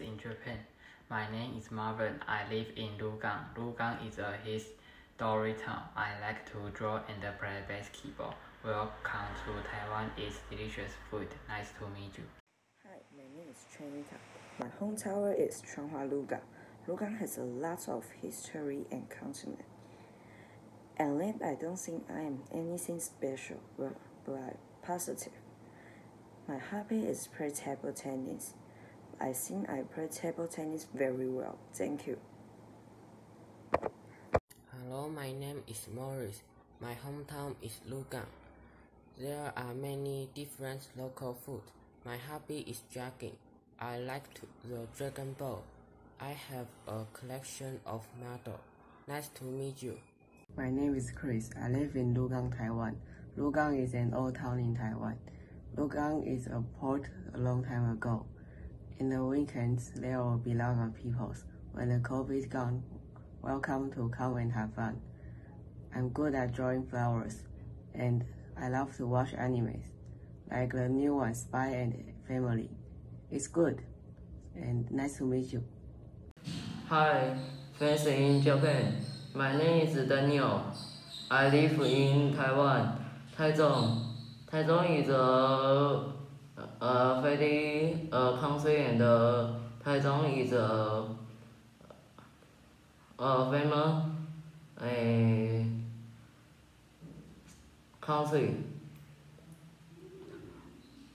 In Japan. My name is Marvin. I live in Lugang. Lugang is a historic town. I like to draw and play basketball. Welcome to Taiwan. It's delicious food. Nice to meet you. Hi, my name is Chinita. My hometown is Changhua Lugang. Lugang has a lot of history and continent. And then I don't think I am anything special, but, but I'm positive. My hobby is play table tennis. I think I play table tennis very well. Thank you. Hello, my name is Morris. My hometown is Lugang. There are many different local food. My hobby is jogging. I like to, the Dragon Ball. I have a collection of models. Nice to meet you. My name is Chris. I live in Lugang, Taiwan. Lugang is an old town in Taiwan. Lugang is a port a long time ago. In the weekends, there will be lots of people. When the COVID is gone, welcome to come and have fun. I'm good at drawing flowers, and I love to watch animes, like the new one, Spy and Family. It's good, and nice to meet you. Hi, friends in Japan. My name is Daniel. I live in Taiwan, Taichung. Taichung is a, a very uh, country and uh, is a, a famous a country.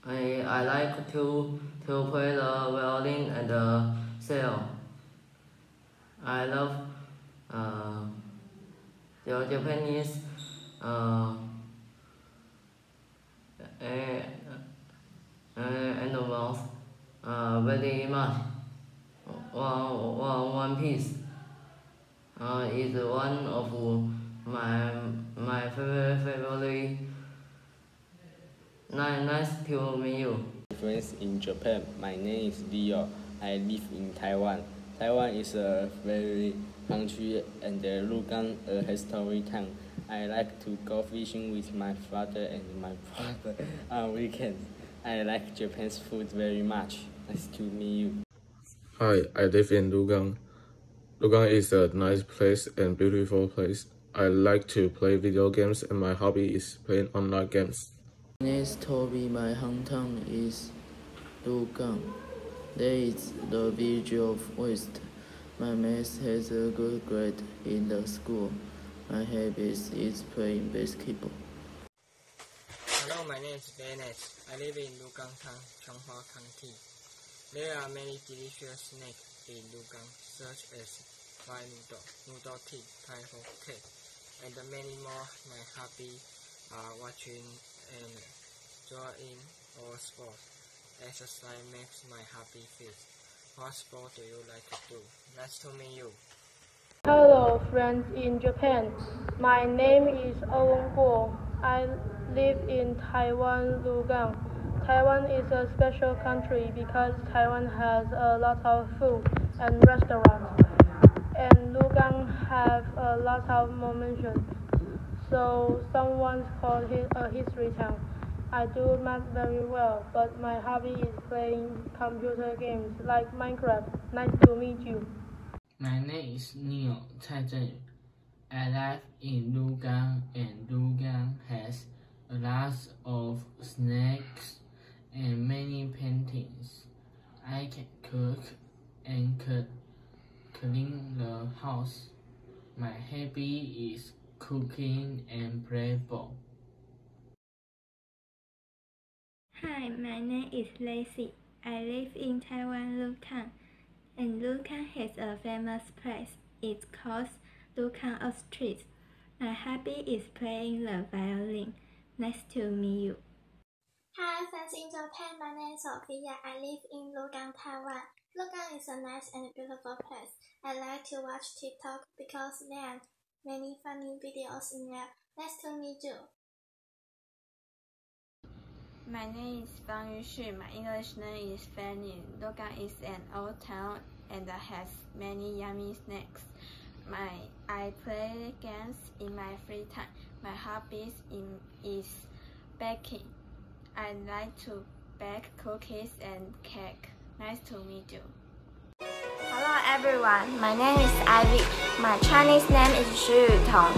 I, I like to to play the violin and the sail. I love uh, the Japanese uh, uh, animals uh, very much. One, one, Piece uh, is one of my my favorite favorite. Nice, nice to meet you. Friends in Japan, my name is Leo. I live in Taiwan. Taiwan is a very country and the Lugang a historic town. I like to go fishing with my father and my brother on weekends. I like Japan's food very much. Nice to meet you. Hi, I live in Lugang. Lugang is a nice place and beautiful place. I like to play video games and my hobby is playing online games. My name is Toby, my hometown is Lugang. There is the village of West. My math has a good grade in the school. My hobby is playing basketball. Hello, my name is Bennett. I live in Lugang Town, Changhua County. There are many delicious snacks in Lugang, such as fried noodle, noodle tea, hot cake, and many more. My hobby are uh, watching and drawing, or sports. Exercise makes my hobby fit. What sport do you like to do? Nice to meet you. Hello, friends in Japan. My name is Owen Guo. I live in Taiwan, Lugang. Taiwan is a special country because Taiwan has a lot of food and restaurants, and Lugang have a lot of monuments. So someone called it a history town. I do math very well, but my hobby is playing computer games like Minecraft. Nice to meet you. My name is Neil Cai Zhenyu. I live in Lugang and Lugang has a lot of snacks and many paintings. I can cook and clean the house. My hobby is cooking and play ball. Hi, my name is Lacey. I live in Taiwan, Lugang, and Lugang has a famous place. It's called Lugang Street. My hobby is playing the violin. Nice to meet you. Hi, friends in Japan. My name is Sophia. I live in Lugang, Taiwan. Lugang is a nice and beautiful place. I like to watch TikTok because there are many funny videos in there. Nice to meet you. My name is Fang Yuxu. My English name is Fanny. Lugang is an old town and has many yummy snacks. My I play games in my free time. My hobbies in, is baking. I like to bake cookies and cake. Nice to meet you. Hello everyone, my name is Ivy. My Chinese name is Xu Yutong.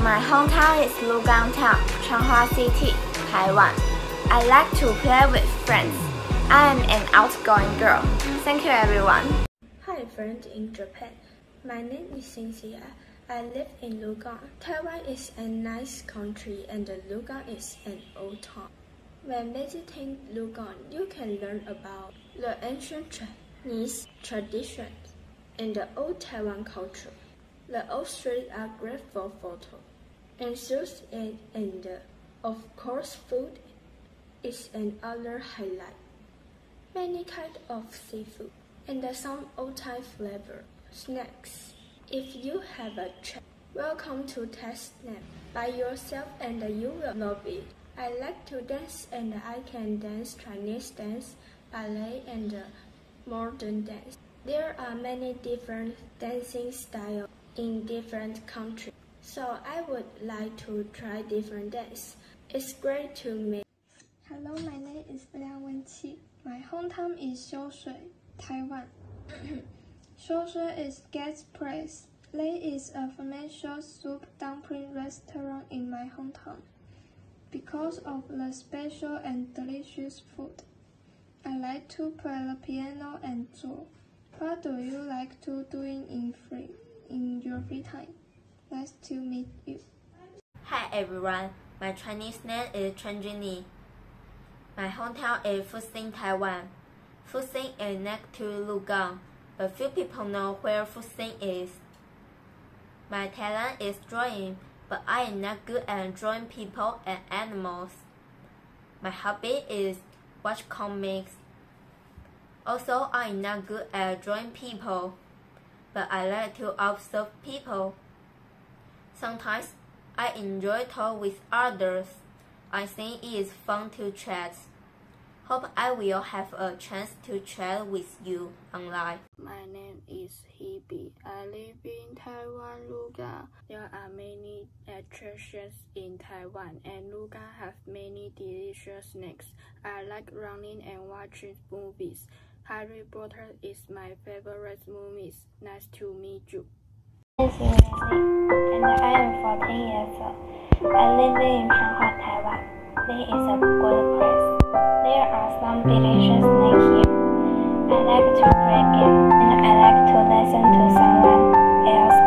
My hometown is Lugang Town, Changhua City, Taiwan. I like to play with friends. I am an outgoing girl. Thank you everyone. Hi friends in Japan. My name is Cynthia. I live in Lugang. Taiwan is a nice country and Lugang is an old town. When visiting Lugang, you can learn about the ancient Chinese traditions and the old Taiwan culture. The old streets are great for photo and shoes and, and of course food is another highlight. Many kinds of seafood and some old-time flavor snacks. If you have a chance, welcome to test them by yourself and you will love it. I like to dance and I can dance Chinese dance, ballet and modern dance. There are many different dancing styles in different countries, so I would like to try different dance. It's great to meet. Hello, my name is Liang Wenqi. My hometown is Xiushui, Taiwan. Xiushui is Guest Place. Lei is a famous soup dumpling restaurant in my hometown. Because of the special and delicious food, I like to play the piano and draw. What do you like to doing in free in your free time? Nice to meet you. Hi everyone, my Chinese name is Chen Junli. My hometown is Fuxing, Taiwan. Fuxing is next to Lugang. but few people know where Fuxing is. My talent is drawing but I am not good at drawing people and animals. My hobby is watch comics. Also, I am not good at drawing people, but I like to observe people. Sometimes I enjoy talk with others. I think it is fun to chat. Hope I will have a chance to chat with you online. My name is Hebe. I live in Taiwan, Lugang. There are many attractions in Taiwan, and Lugang have many delicious snacks. I like running and watching movies. Harry Potter is my favorite movie. Nice to meet you. My name is Nancy, and I am 14 years old. I live in Changhua, Taiwan. This is a good place. Delicious here. I like to play games and I like to listen to someone else